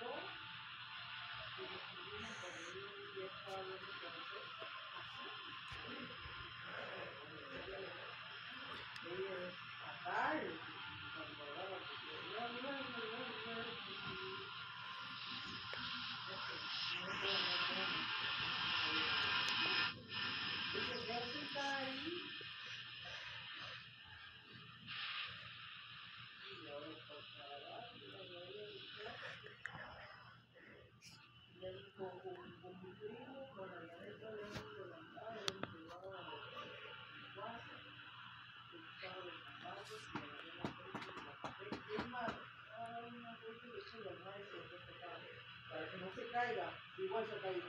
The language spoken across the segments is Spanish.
y para que no se caiga, igual se ha caído.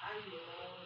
I know.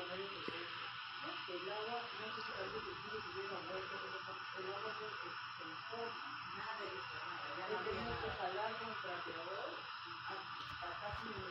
el agua no se algo que tiene que ver a el agua se, se, se transforma. Nada de eso, nada. Ya tenemos que jalar con trapeador hasta casi.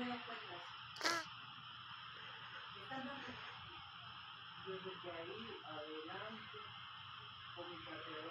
me ahí adelante, con no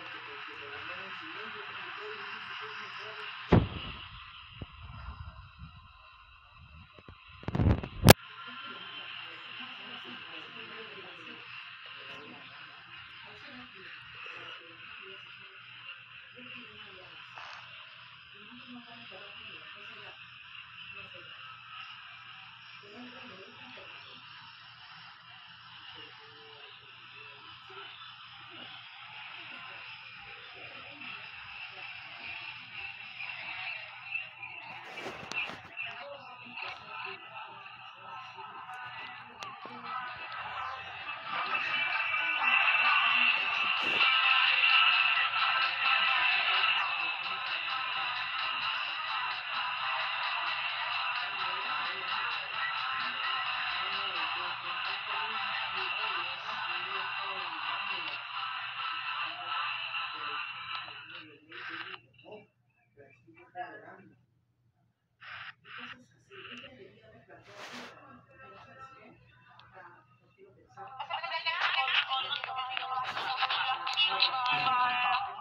que, que, que, que, que, que, que, Oh, my God.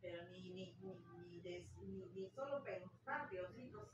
pero ni, ni, ni, ni, des, ni, ni solo pensar, Diosito